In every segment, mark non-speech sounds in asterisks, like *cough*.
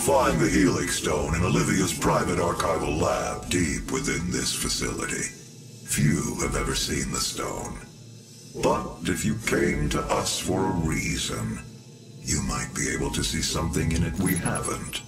find the Helix Stone in Olivia's private archival lab deep within this facility. Few have ever seen the stone. But if you came to us for a reason, you might be able to see something in it we haven't.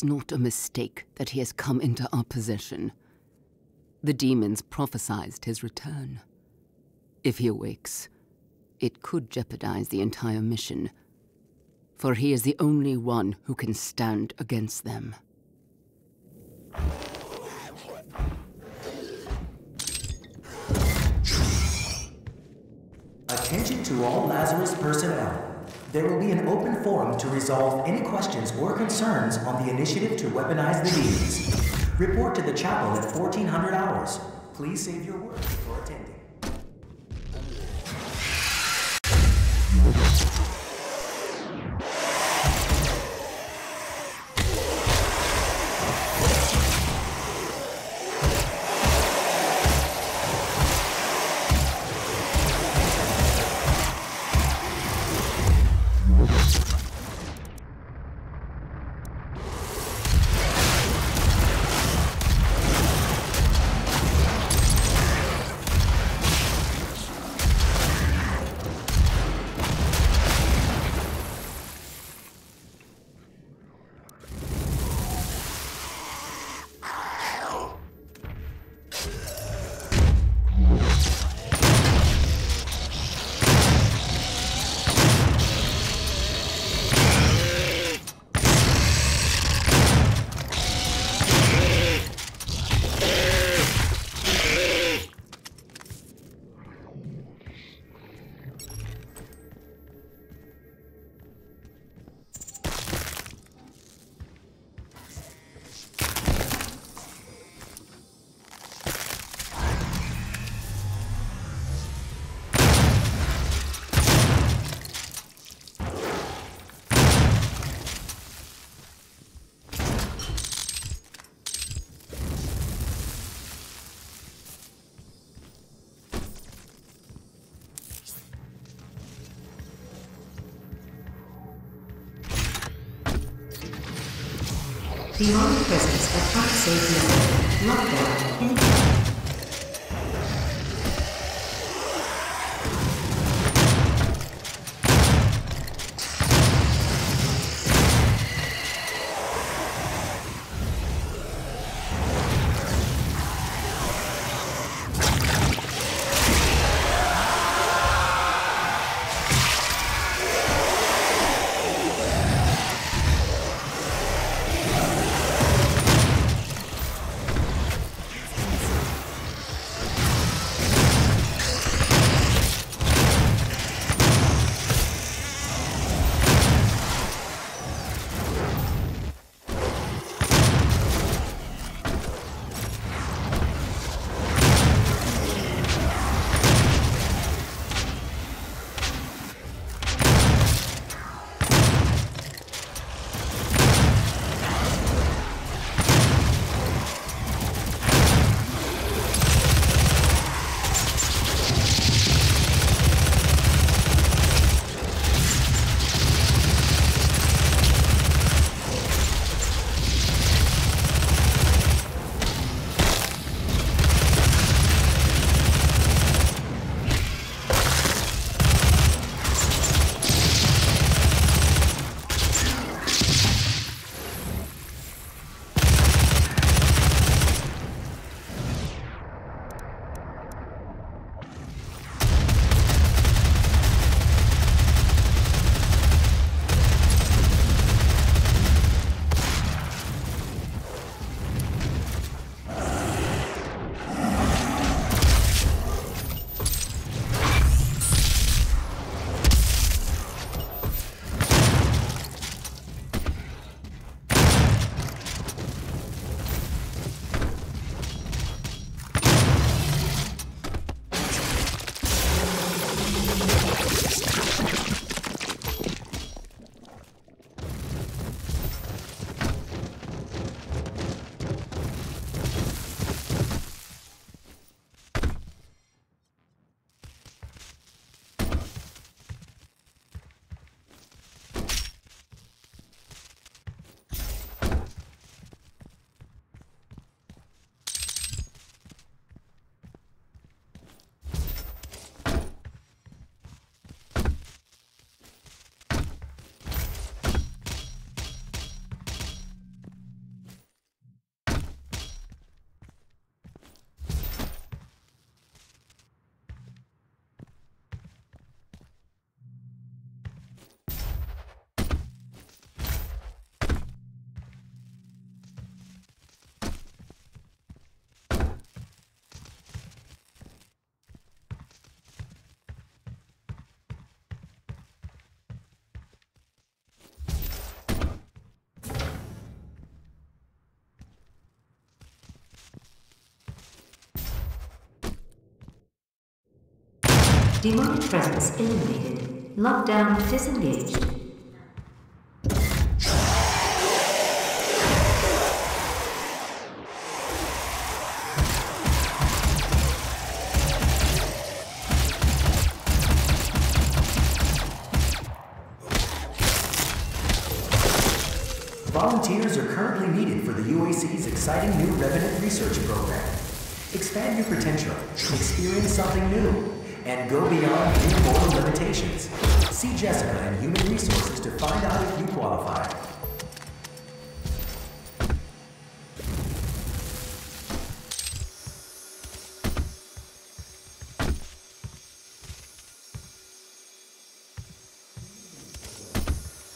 Is not a mistake that he has come into our possession. The demons prophesied his return. If he awakes, it could jeopardize the entire mission, for he is the only one who can stand against them. Attention to all Lazarus personnel. There will be an open forum to resolve any questions or concerns on the initiative to weaponize the demons. Report to the chapel at 1400 hours. Please save your words for attending. Beyond presence at top safe level. Lockdown Demonic presence eliminated. Lockdown disengaged. Volunteers are currently needed for the UAC's exciting new Revenant research program. Expand your potential, experience something new, and go beyond mere mortal limitations. See Jessica in Human Resources to find out if you qualify.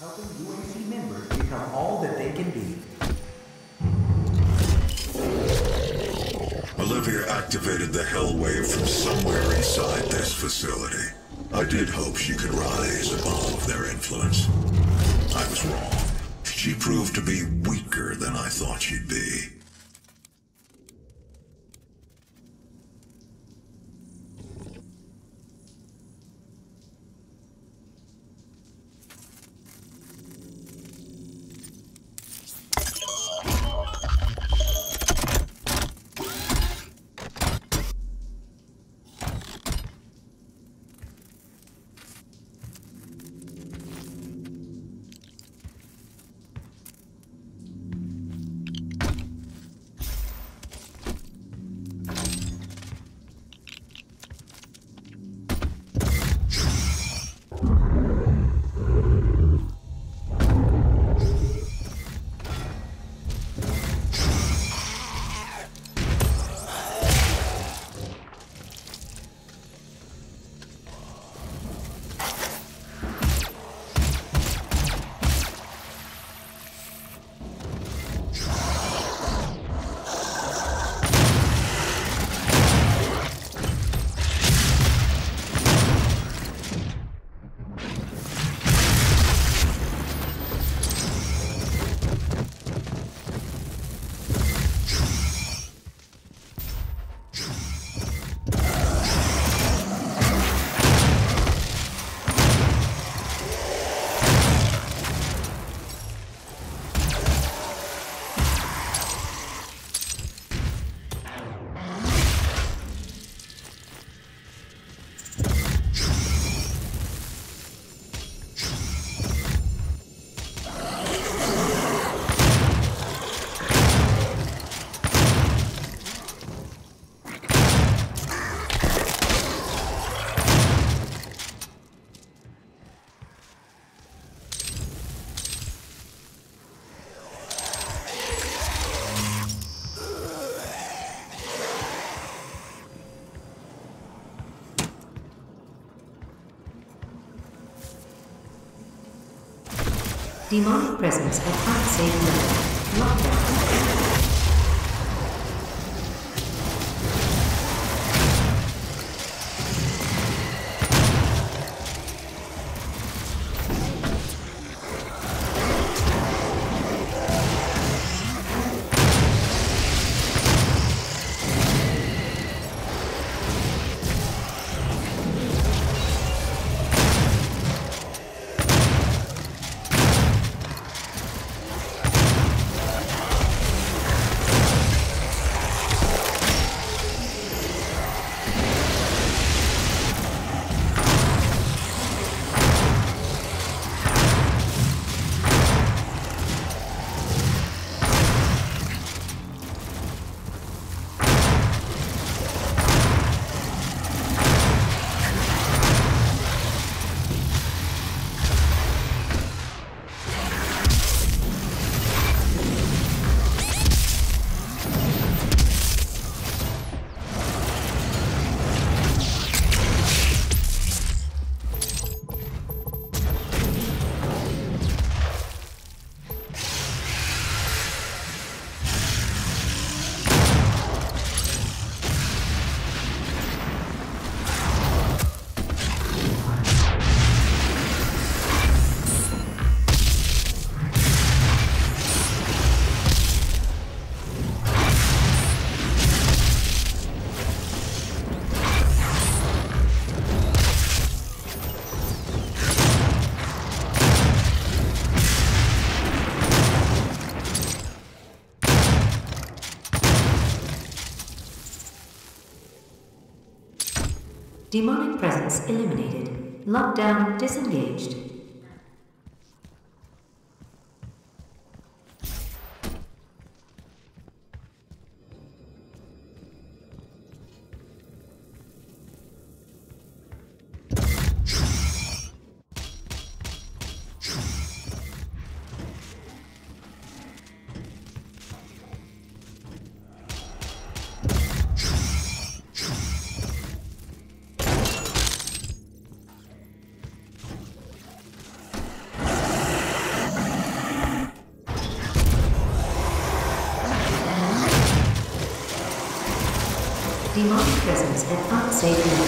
Helping UAC members become all that they can be. Olivia activated the Hell Wave from somewhere inside this facility. I did hope she could rise above their influence. I was wrong. She proved to be weaker than I thought she'd be. Demonic presence at unsafe level. Demonic presence eliminated. Lockdown disengaged. At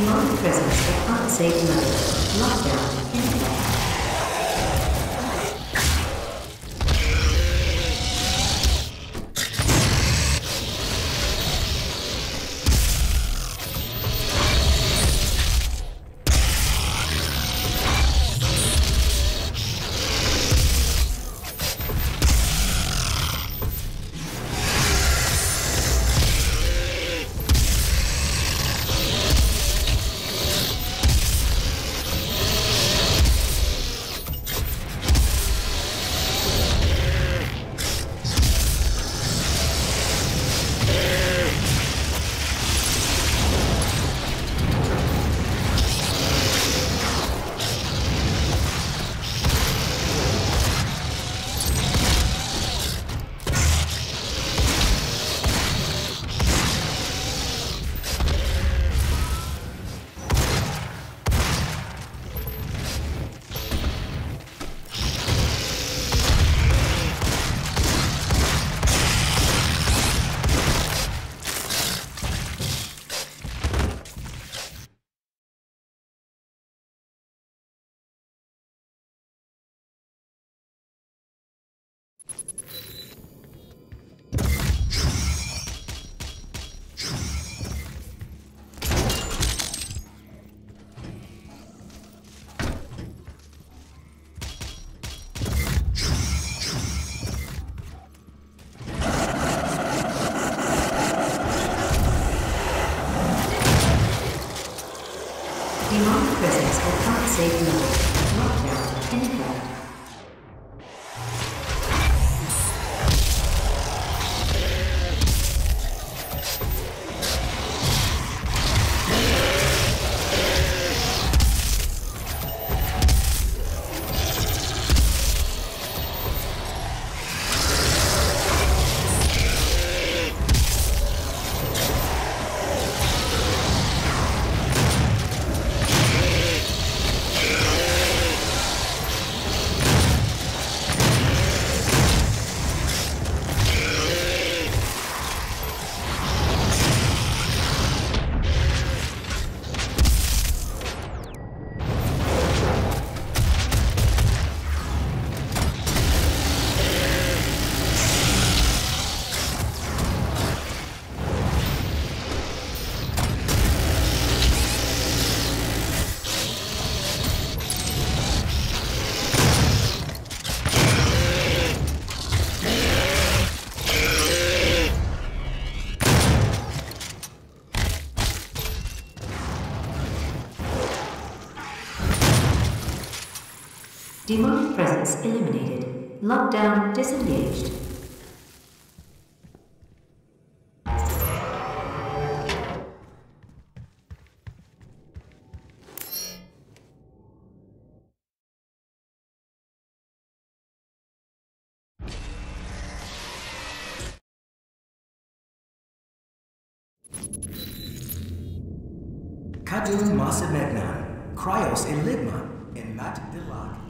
Demonic presence at unsafe level. Lockdown ended. Lockdown disengaged. Kadun Masamegnan, Cryos Enigma, and Mat Dilak.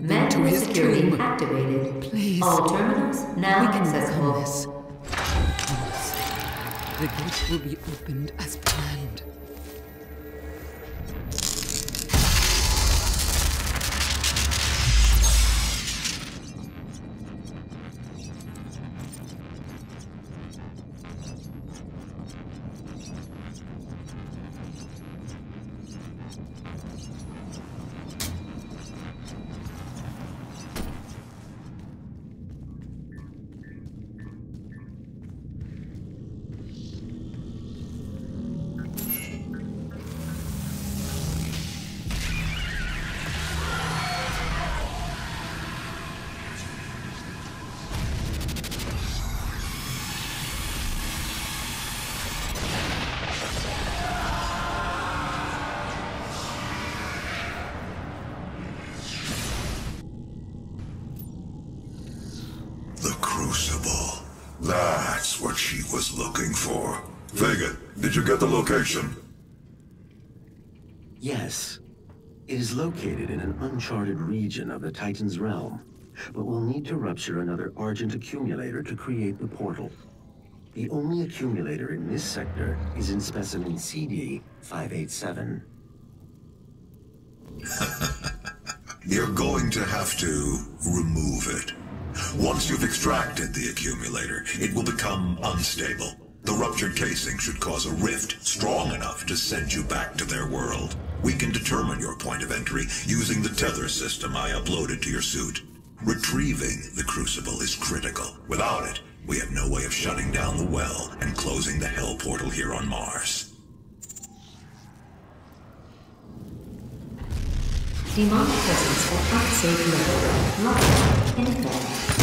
Led them to his security tomb. activated. Please. All terminals now We can accessible. this. The gate will be opened as for. Vega, did you get the location? Yes. It is located in an uncharted region of the Titan's realm, but we'll need to rupture another Argent accumulator to create the portal. The only accumulator in this sector is in specimen CD 587. *laughs* You're going to have to remove it. Once you've extracted the accumulator, it will become unstable. The ruptured casing should cause a rift strong enough to send you back to their world. We can determine your point of entry using the tether system I uploaded to your suit. Retrieving the crucible is critical. Without it, we have no way of shutting down the well and closing the hell portal here on Mars. Demonic presence at unsafe level. In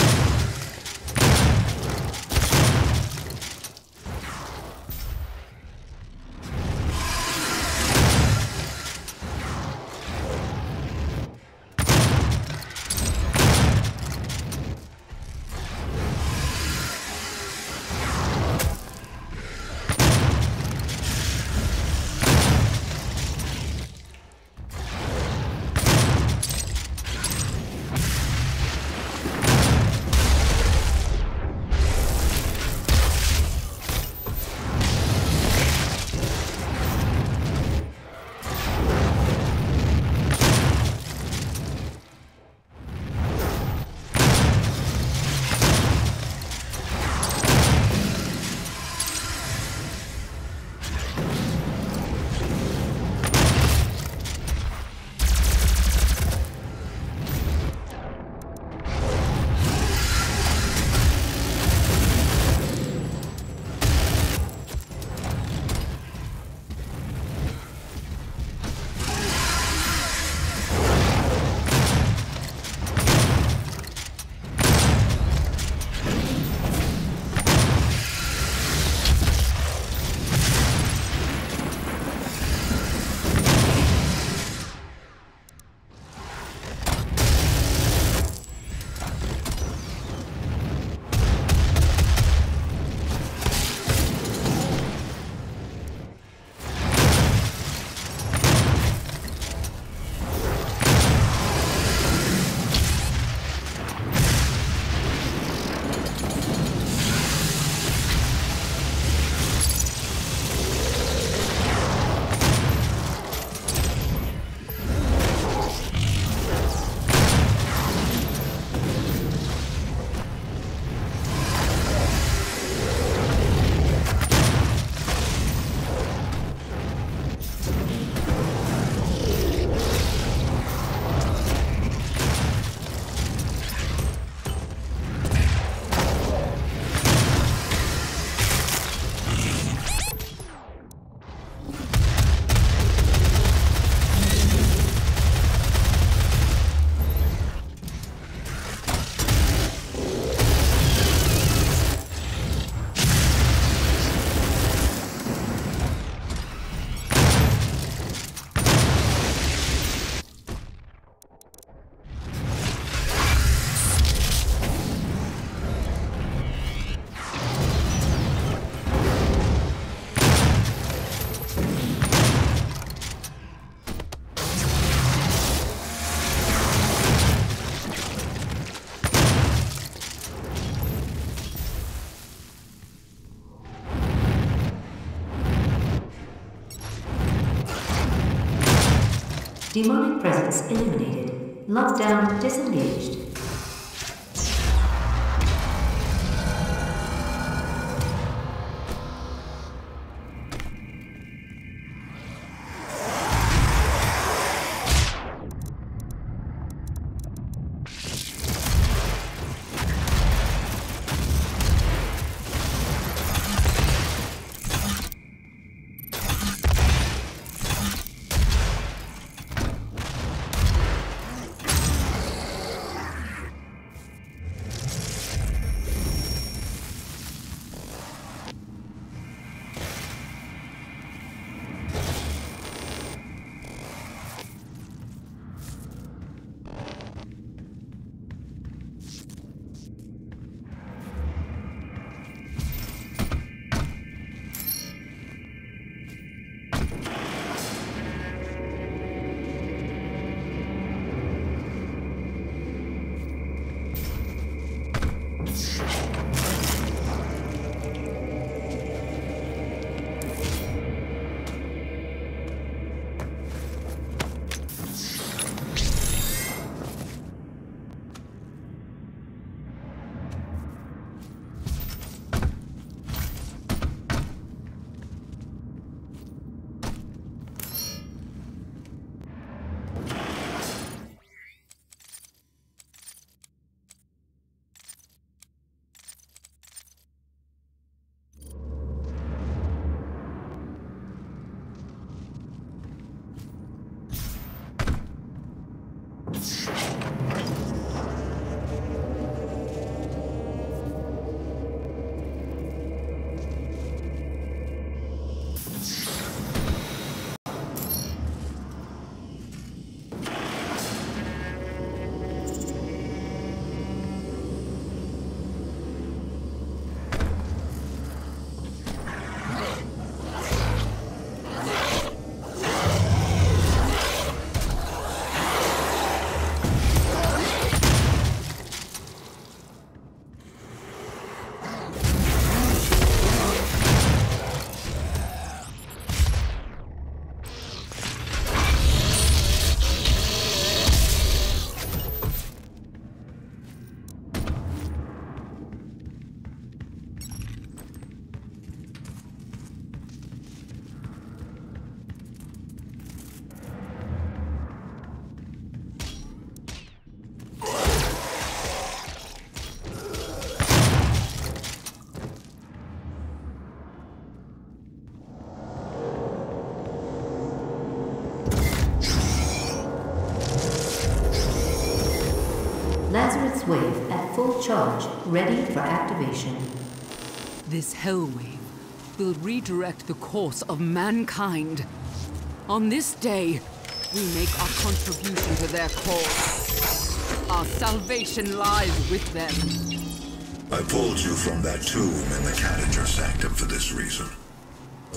Demonic presence eliminated. Lockdown disengaged. At full charge, ready for activation. This Hell Wave will redirect the course of mankind. On this day, we make our contribution to their cause. Our salvation lies with them. I pulled you from that tomb in the Kadingir Sanctum for this reason.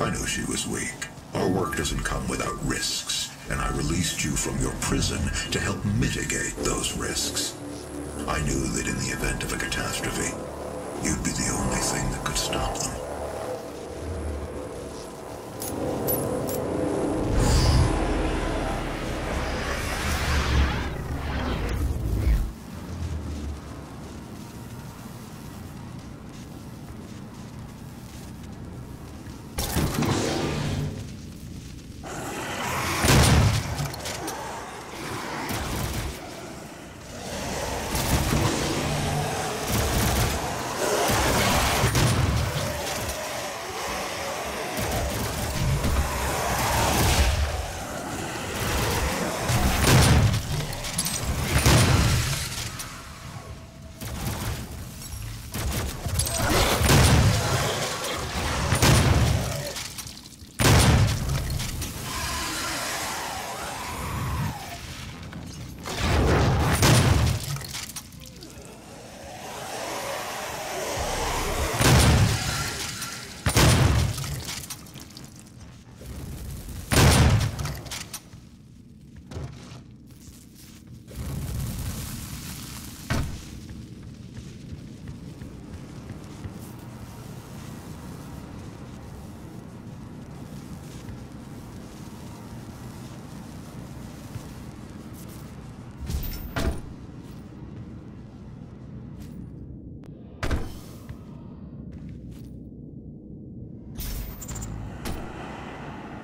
I knew she was weak. Our work doesn't come without risks, and I released you from your prison to help mitigate those risks. I knew that in the event of a catastrophe, you'd be the only thing that could stop them.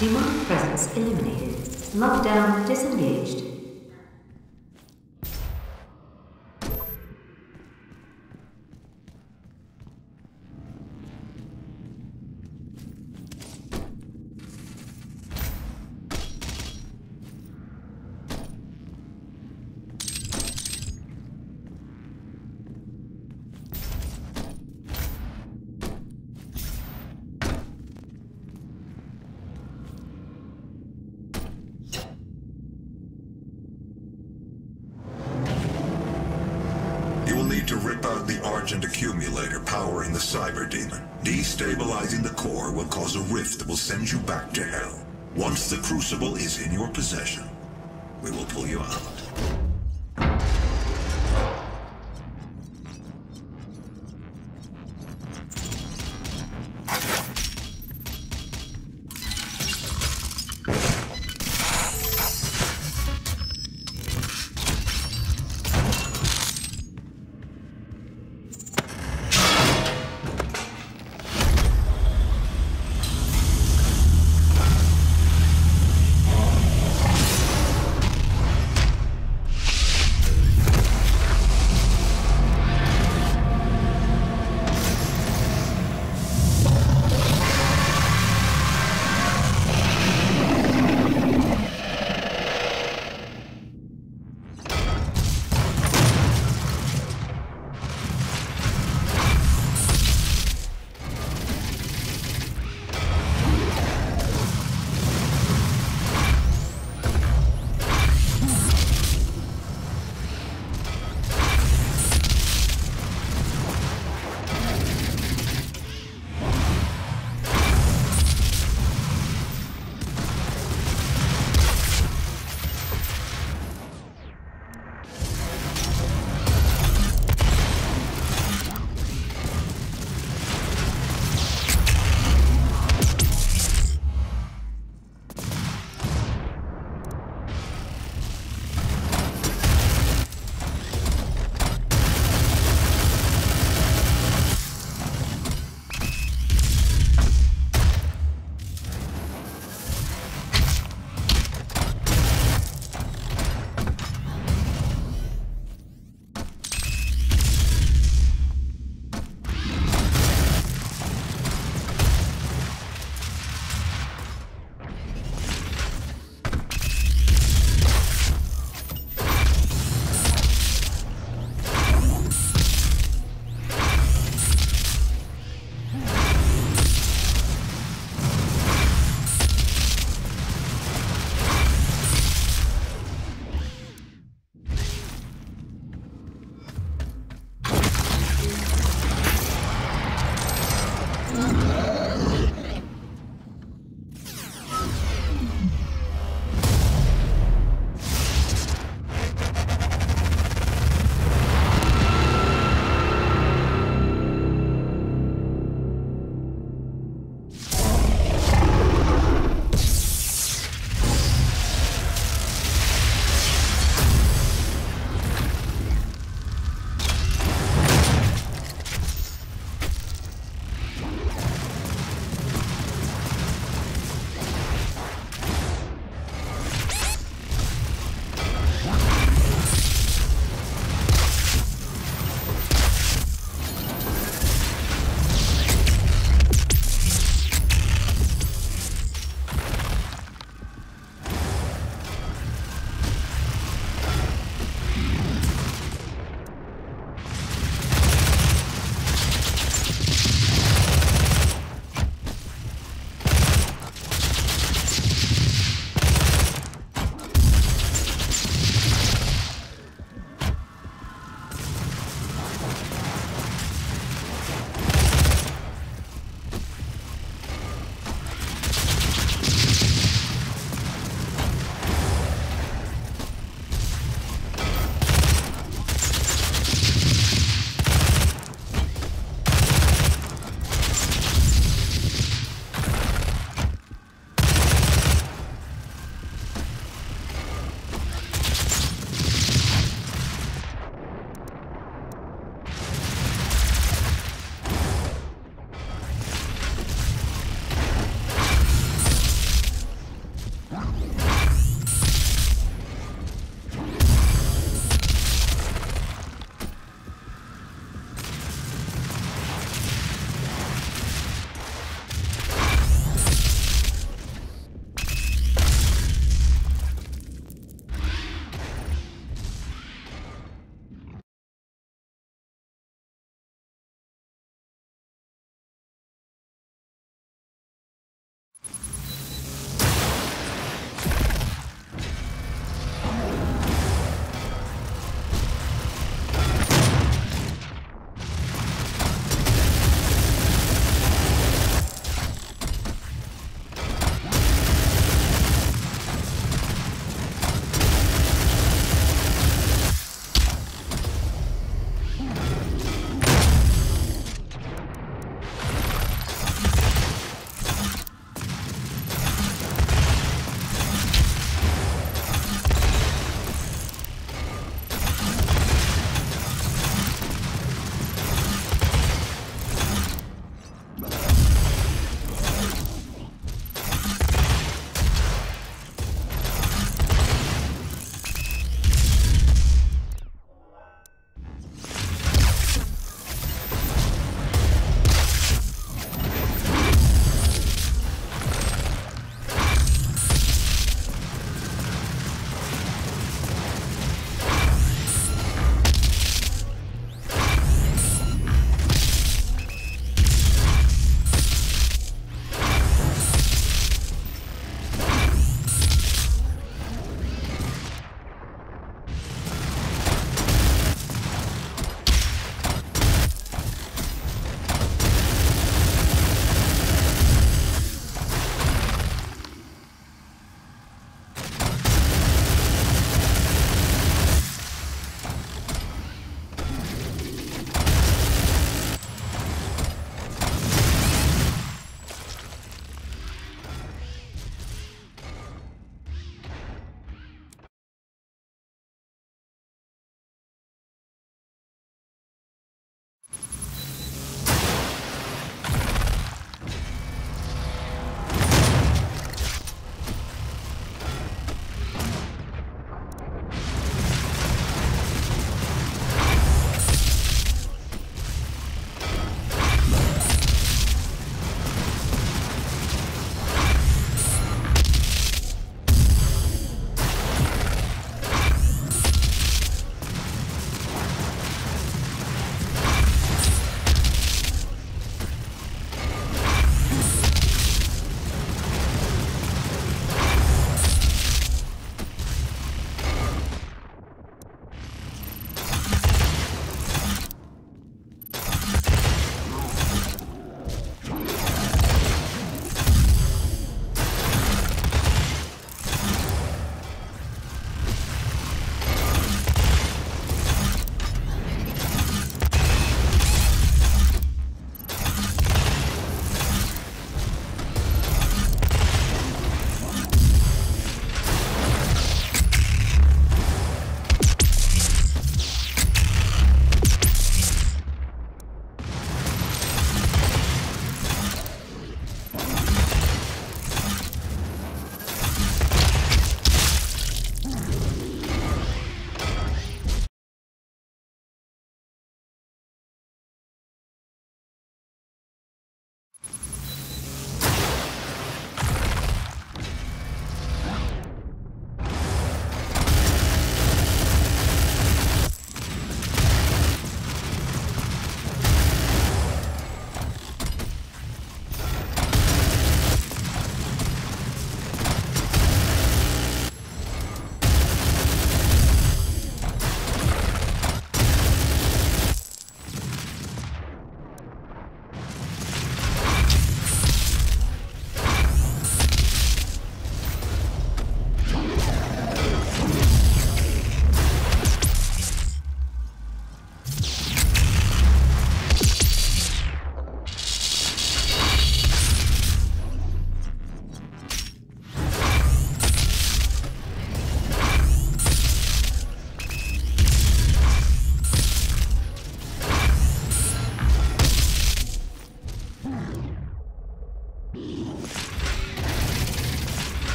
Demonic presence eliminated. Lockdown disengaged. You will need to rip out accumulator powering the Cyber Demon. Destabilizing the core will cause a rift that will send you back to Hell. Once the Crucible is in your possession, we will pull you out.